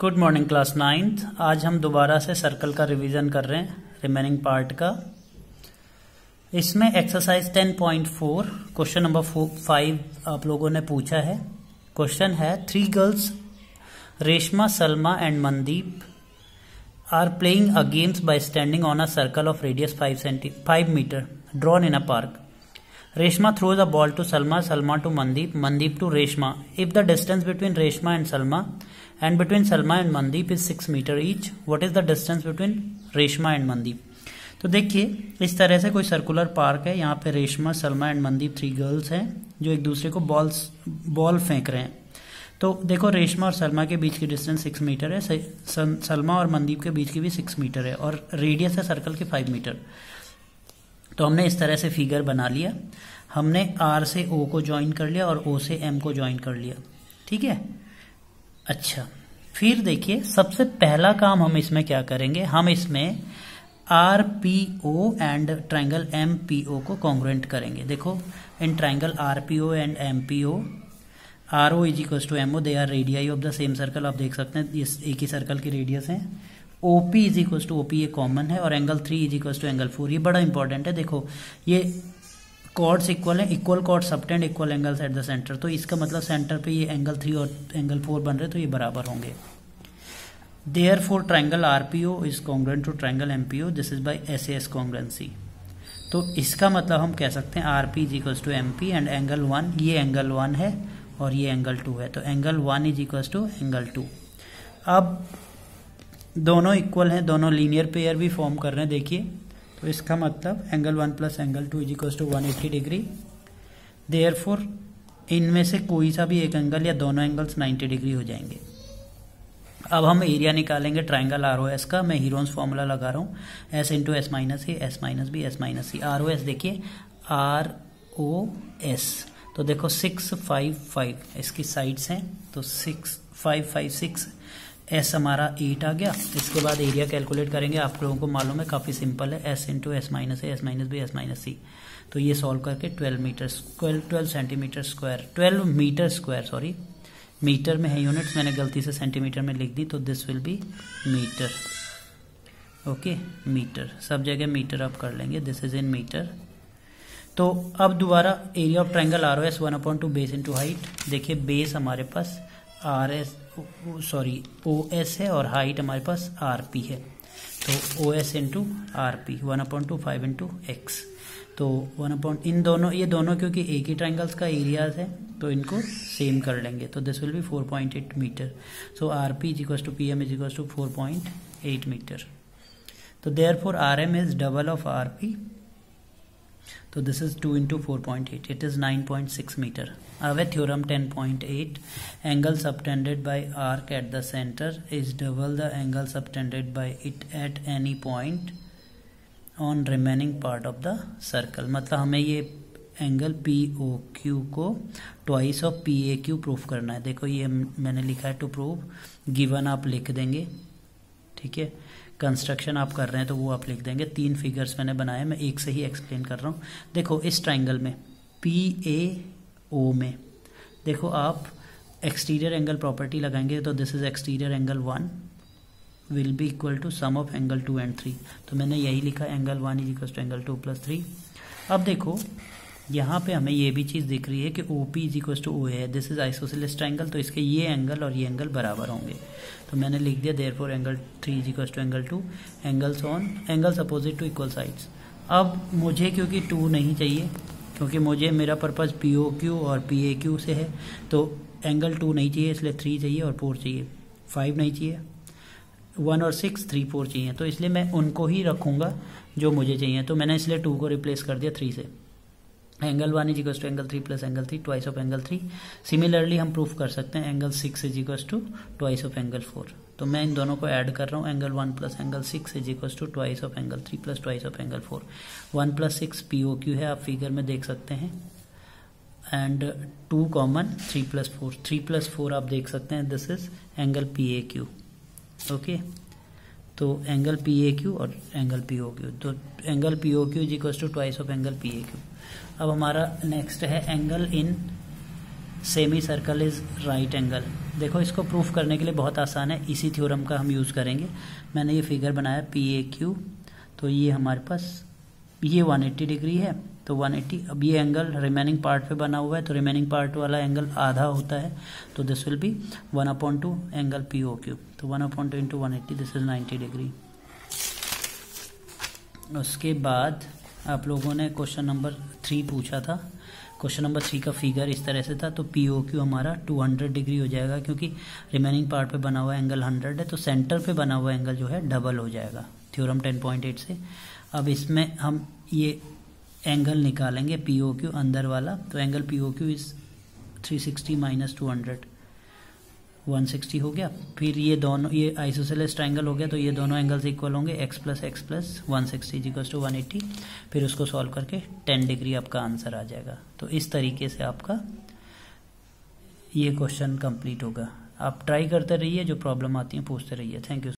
Good morning class ninth आज हम दोबारा से सर्कल का रिवीजन कर रहे हैं रिमेनिंग पार्ट का। इसमें एक्सरसाइज 10.4 क्वेश्चन नंबर फाइव आप लोगों ने पूछा है। क्वेश्चन है three girls Reshma Salma and Mandeep are playing a games by standing on a circle of radius five centi five metre drawn in a park Reshma throws a ball to Salma, Salma to Mandeep, Mandeep to Reshma. If the distance between Reshma and Salma and between Salma and Mandeep is six metre each, what is the distance between Reshma and Mandeep? तो देखिए इस तरह से कोई circular park है यहाँ पे Reshma Salma and Mandeep three girls हैं जो एक दूसरे को बॉल बॉल फेंक रहे हैं तो देखो रेशमा और सलमा के बीच की डिस्टेंस सिक्स मीटर है सलमा और मनदीप के बीच की भी सिक्स मीटर है और रेडियस है सर्कल की फाइव मीटर तो हमने इस तरह से फिगर बना लिया हमने आर से ओ को ज्वाइन कर लिया और ओ से एम को ज्वाइन कर लिया। ठीक है? अच्छा फिर देखिए, सबसे पहला काम हम इसमें क्या करेंगे? हम इसमें R P O and triangle M P O को कॉन्ग्रेंट करेंगे। देखो in triangle R P O and M P O R O is equal to M O they are radii of the same circle आप देख सकते हैं इस एक ही circle की रेडियस है। O P is equal to O P ये common है, और angle three is equal to angle four ये बड़ा इंपॉर्टेंट है। देखो, ये कॉर्ड्स इक्वल है equal chord subtend equal angles at the centre तो इसका मतलब सेंटर पे ये एंगल थ्री और एंगल फोर बन रहे तो ये बराबर होंगे। Therefore triangle RPO is congruent to triangle MPO this is by S S congruency तो इसका मतलब हम कह सकते हैं R P is equal to M P and angle one ये एंगल वन है और ये एंगल टू है। तो angle one is equal to angle two अब दोनों इक्वल हैं, दोनों लीनियर पेयर भी फॉर्म कर रहे हैं, देखिए। तो इसका मतलब angle one plus angle two equal to one eighty degree therefore इनमें से कोई सा भी एक एंगल या दोनों एंगल्स नाइन्टी डिग्री हो जाएँगे। अब हम एरिया निकालेंगे ट्राइंगल आर ओ एस का। मैं हीरोन्स फॉर्मूला लगा रहा हूँ। S into S minus A S minus B S minus C R O S देखिए। आर ओ एस तो देखो सिक्स फाइव फाइव इसकी साइड्स हैं। तो six five five six S हमारा एट आ गया। इसके बाद एरिया कैलकुलेट करेंगे। आप लोगों को मालूम है, काफ़ी सिंपल है। S into S minus A S minus B S minus C तो ये सॉल्व करके twelve metre twelve twelve centimetre square twelve metre square sorry metre में है यूनिट्स मैंने गलती से सेंटीमीटर में लिख दी तो this will be metre okay metre सब जगह मीटर आप कर लेंगे। दिस इज़ इन मीटर तो अब दोबारा area of triangle R O S one upon two base into height देखिए बेस हमारे पास R S sorry O S है और हाइट हमारे पास आर पी है। तो O S into R P one upon two five into X तो one upon इन दोनों, ये दोनों क्योंकि एक ही ट्राइंगल्स का एरियाज़ है तो इनको सेम कर लेंगे। तो this will be four point eight metre so R P is equal to P M is equal to four point eight metre तो therefore R M is double of R P तो this is two into four point eight it is nine point six metre away theorem ten point eight angle subtended by arc at the centre is double the angle subtended by it at any point on remaining part of the circle मतलब हमें ये angle P O Q को twice of P A Q prove करना है। देखो ये मैंने लिखा है टू प्रूव गिवन आप लिख देंगे। ठीक है? कंस्ट्रक्शन आप कर रहे हैं तो वो आप लिख देंगे। तीन फिगर्स मैंने बनाए, मैं एक से ही एक्सप्लेन कर रहा हूँ। देखो, इस ट्राइंगल में पी ए ओ में, देखो आप एक्सटीरियर एंगल प्रॉपर्टी लगाएँगे तो this is exterior angle one will be equal to sum of angle two and three तो मैंने यही लिखा angle one is equal to angle two plus three अब देखो यहाँ पे हमें ये भी चीज़ दिख रही है कि O P is equal to O है। दिस इज़ आइसोसिलिस ट्राइंगल तो इसके ये एंगल और ये एंगल बराबर होंगे। तो मैंने लिख दिया therefore angle three is equal to angle two angles on angles opposite to equal sides अब मुझे, क्योंकि टू नहीं चाहिए, क्योंकि मुझे, मेरा पर्पज़ पी ओ क्यू और पी ए क्यू से है तो एंगल टू नहीं चाहिए, इसलिए थ्री चाहिए और फोर चाहिए। फाइव नहीं चाहिए। वन और सिक्स थ्री फोर चाहिए। तो इसलिए मैं उनको ही रखूँगा जो मुझे चाहिए। तो मैंने इसलिए टू को रिप्लेस कर दिया थ्री से। Angle one is equal to angle three plus angle three, twice of angle three. Similarly हम प्रूफ कर सकते हैं, angle six is equal to twice of angle four. तो मैं इन दोनों को ऐड कर रहा हूँ, angle one plus angle six is equal to twice of angle three plus twice of angle four. One plus six P O Q है, आप फिगर में देख सकते हैं। And two common, three plus four. Three plus four आप देख सकते हैं this is angle P A Q okay? तो एंगल पी ए क्यू और एंगल पी ओ क्यू तो angle P O Q is two twice of angle P A Q अब हमारा next है angle in semi circle is right angle देखो, इसको proof करने के लिए बहुत आसान है। इसी थ्योरम का हम यूज़ करेंगे। मैंने ये फिगर बनाया पी ए क्यू तो ये हमारे पास, ये 180 डिग्री है। तो 180 अब ये एंगल रिमेनिंग पार्ट पे बना हुआ है तो रिमेनिंग पार्ट वाला एंगल आधा होता है तो this will be one upon two angle P O Q तो one upon two into one eighty this is ninety degree उसके बाद आप लोगों ने क्वेश्चन नंबर थ्री पूछा था। क्वेश्चन नंबर थ्री का फिगर इस तरह से था तो पी ओ क्यू हमारा 200 डिग्री हो जाएगा, क्योंकि रिमेनिंग पार्ट पे बना हुआ एंगल 100 है तो सेंटर पे बना हुआ एंगल जो है डबल हो जाएगा थ्योरम 10.8 से। अब इसमें हम ये एंगल निकालेंगे पी ओ क्यू अंदर वाला तो angle P O Q is 360 minus two hundred one sixty हो गया, फिर ये दोनों, ये आइसोसेलेस ट्राइंगल हो गया तो ये दोनों एंगल्स इक्वल होंगे X plus X plus one sixty equal to one eighty फिर उसको सॉल्व करके टेन डिग्री आपका आंसर आ जाएगा। तो इस तरीके से आपका ये क्वेश्चन कंप्लीट होगा। आप ट्राई करते रहिए, जो प्रॉब्लम आती है, पूछते रहिए। Thank you